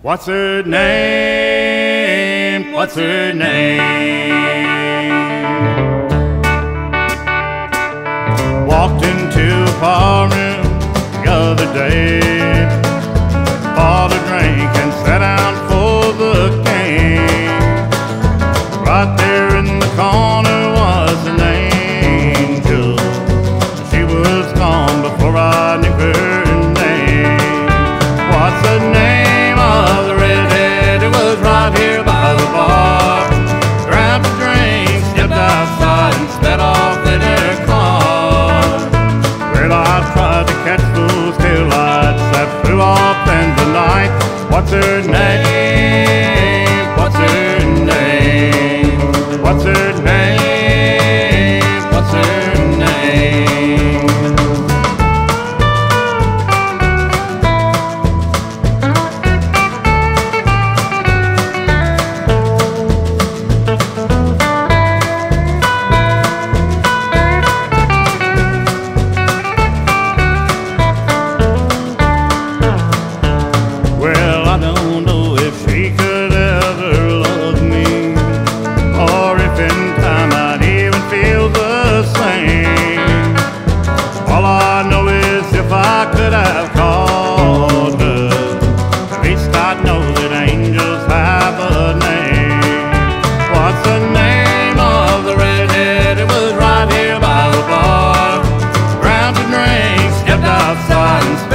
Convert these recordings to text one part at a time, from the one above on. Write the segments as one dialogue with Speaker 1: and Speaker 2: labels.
Speaker 1: What's her name? What's her name? Walked into a bar room the other day, bought a drink and sat down for the game. Right there of sons.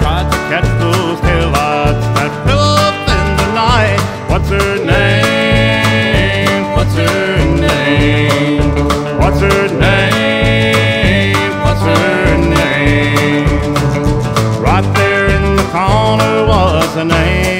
Speaker 1: tried to catch those taillights that fill up in the night. What's her name? What's her name? What's her name? What's her name? Right there in the corner was a name.